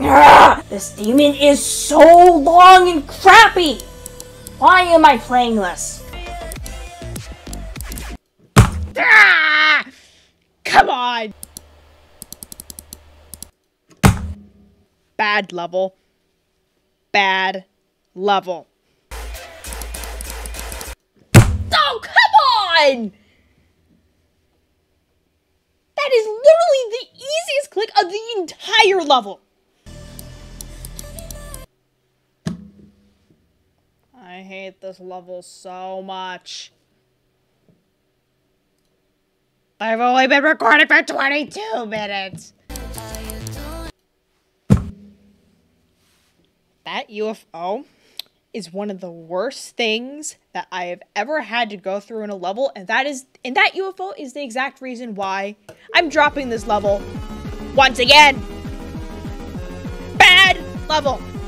This demon is so long and crappy! Why am I playing this? Ah! Come on! Bad level. Bad level. Oh, come on! That is literally the easiest click of the entire level. Hate this level so much. I've only been recording for 22 minutes. That UFO is one of the worst things that I have ever had to go through in a level, and that is and that UFO is the exact reason why I'm dropping this level once again. Bad level.